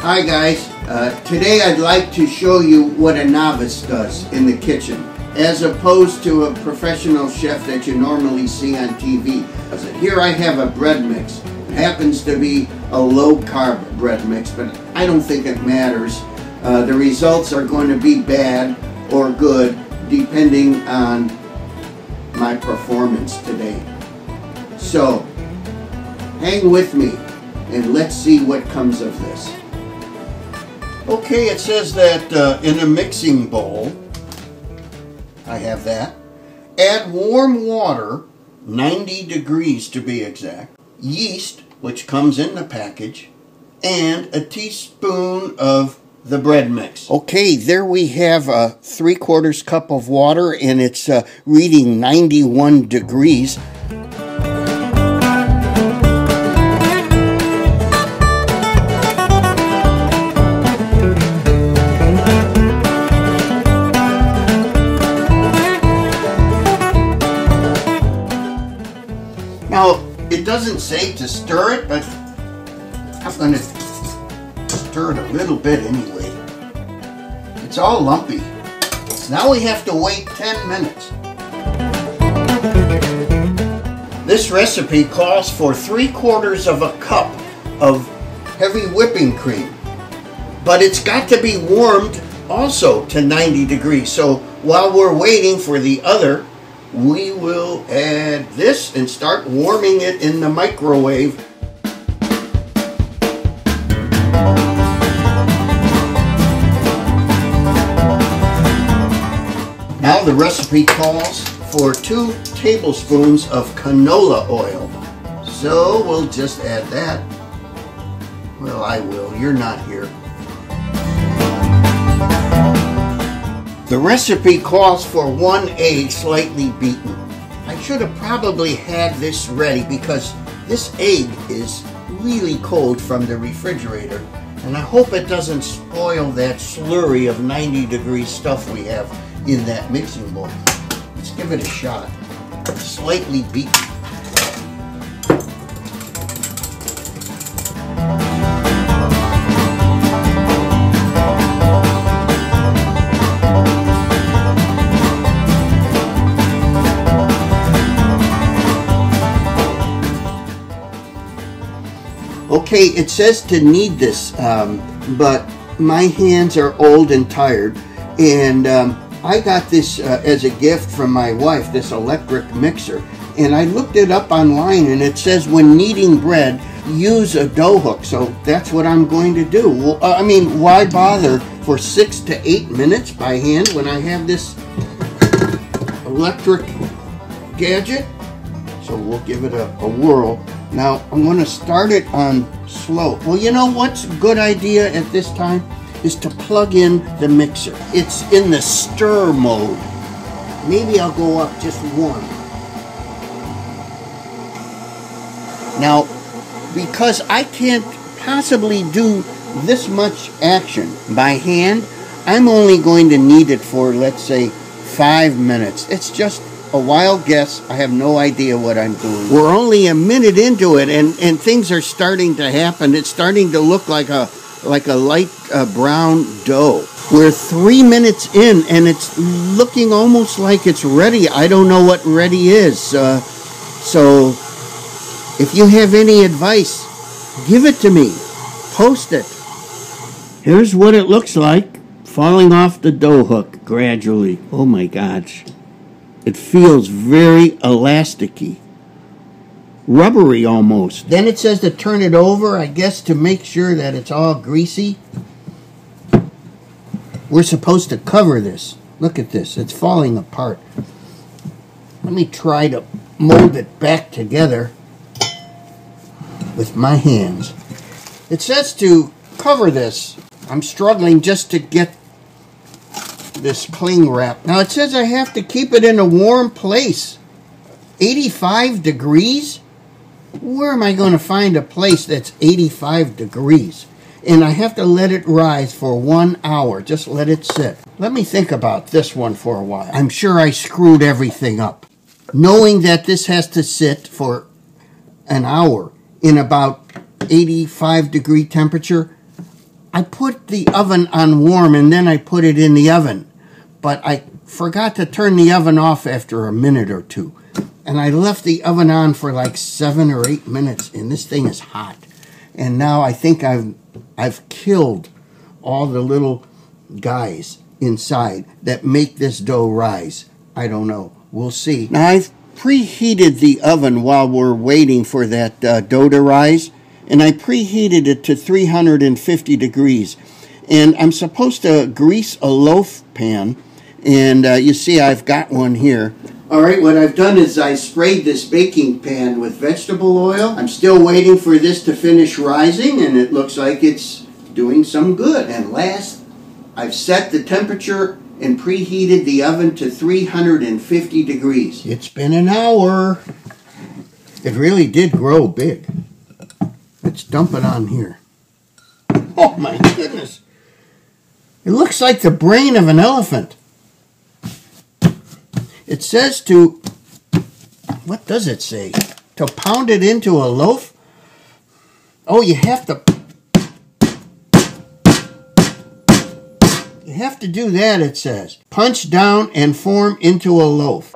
Hi guys, uh, today I'd like to show you what a novice does in the kitchen as opposed to a professional chef that you normally see on TV. Here I have a bread mix. It happens to be a low carb bread mix, but I don't think it matters. Uh, the results are going to be bad or good depending on my performance today. So, hang with me and let's see what comes of this. Okay, it says that uh, in a mixing bowl, I have that, add warm water, 90 degrees to be exact, yeast, which comes in the package, and a teaspoon of the bread mix. Okay, there we have a three quarters cup of water and it's uh, reading 91 degrees. Doesn't say to stir it, but I'm going to stir it a little bit anyway. It's all lumpy. So now we have to wait 10 minutes. This recipe calls for three quarters of a cup of heavy whipping cream. But it's got to be warmed also to 90 degrees. So while we're waiting for the other, we will add this and start warming it in the microwave Now the recipe calls for two tablespoons of canola oil. So we'll just add that. Well, I will. You're not here. The recipe calls for one egg slightly beaten. I should have probably had this ready because this egg is really cold from the refrigerator and I hope it doesn't spoil that slurry of 90 degree stuff we have in that mixing bowl. Let's give it a shot. Slightly beaten. Okay, it says to knead this, um, but my hands are old and tired, and um, I got this uh, as a gift from my wife, this electric mixer, and I looked it up online and it says when kneading bread, use a dough hook. So that's what I'm going to do. Well, uh, I mean, why bother for six to eight minutes by hand when I have this electric gadget? So we'll give it a, a whirl. Now I'm going to start it on slow. Well, you know what's a good idea at this time? is to plug in the mixer. It's in the stir mode. Maybe I'll go up just one. Now, because I can't possibly do this much action by hand, I'm only going to knead it for, let's say, five minutes. It's just a wild guess. I have no idea what I'm doing. We're only a minute into it, and, and things are starting to happen. It's starting to look like a like a light uh, brown dough. We're three minutes in and it's looking almost like it's ready. I don't know what ready is. Uh, so if you have any advice, give it to me. Post it. Here's what it looks like falling off the dough hook gradually. Oh my gosh. It feels very elasticy rubbery almost. Then it says to turn it over, I guess to make sure that it's all greasy. We're supposed to cover this. Look at this, it's falling apart. Let me try to mold it back together with my hands. It says to cover this. I'm struggling just to get this cling wrap. Now it says I have to keep it in a warm place. 85 degrees? where am I going to find a place that's 85 degrees? And I have to let it rise for one hour. Just let it sit. Let me think about this one for a while. I'm sure I screwed everything up. Knowing that this has to sit for an hour in about 85 degree temperature. I put the oven on warm and then I put it in the oven. But I forgot to turn the oven off after a minute or two. And I left the oven on for like seven or eight minutes and this thing is hot. And now I think I've I've killed all the little guys inside that make this dough rise. I don't know. We'll see. Now I've preheated the oven while we're waiting for that uh, dough to rise, and I preheated it to 350 degrees. And I'm supposed to grease a loaf pan, and uh, you see I've got one here. All right, what I've done is I sprayed this baking pan with vegetable oil. I'm still waiting for this to finish rising, and it looks like it's doing some good. And last, I've set the temperature and preheated the oven to 350 degrees. It's been an hour. It really did grow big. Let's dump it on here. Oh my goodness. It looks like the brain of an elephant. It says to, what does it say? To pound it into a loaf? Oh, you have to You have to do that, it says. Punch down and form into a loaf.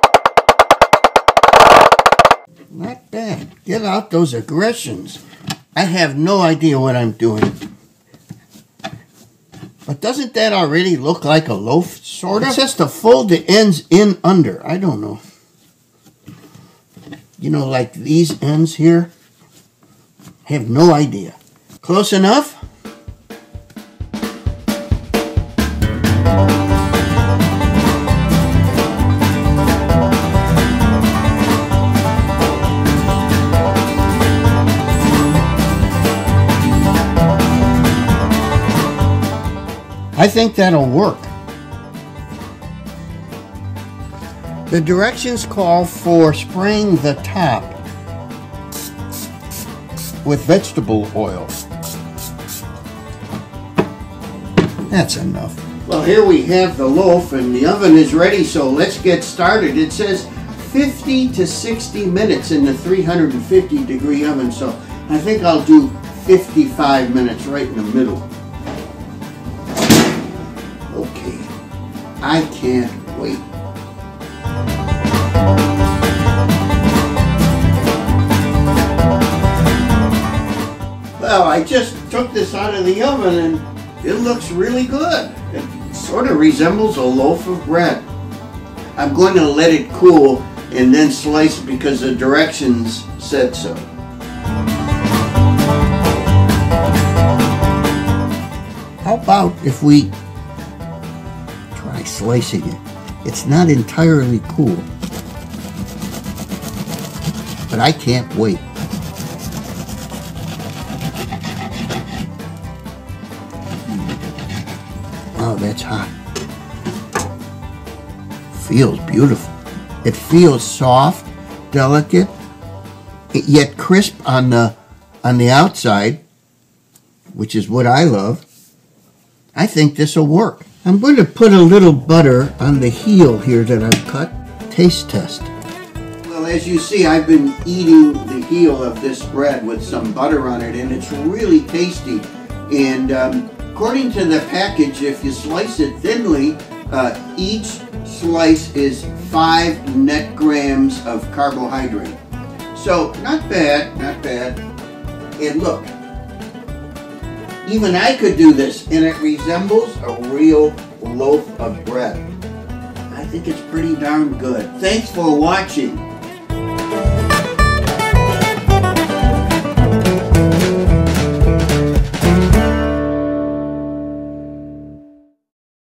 Not bad. Get out those aggressions. I have no idea what I'm doing. But doesn't that already look like a loaf, sort of? It says to fold the ends in under. I don't know. You know, like these ends here? I have no idea. Close enough? I think that'll work. The directions call for spraying the top with vegetable oil. That's enough. Well, here we have the loaf and the oven is ready, so let's get started. It says 50 to 60 minutes in the 350 degree oven, so I think I'll do 55 minutes right in the middle. I can't wait. Well, I just took this out of the oven and it looks really good. It sort of resembles a loaf of bread. I'm going to let it cool and then slice because the directions said so. How about if we slicing it. It's not entirely cool, but I can't wait. Wow, that's hot. Feels beautiful. It feels soft, delicate, yet crisp on the on the outside, which is what I love. I think this will work. I'm going to put a little butter on the heel here that I've cut. Taste test. Well, as you see, I've been eating the heel of this bread with some butter on it, and it's really tasty. And um, according to the package, if you slice it thinly, uh, each slice is five net grams of carbohydrate. So, not bad, not bad. And look, even I could do this, and it resembles a real loaf of bread. I think it's pretty darn good. Thanks for watching.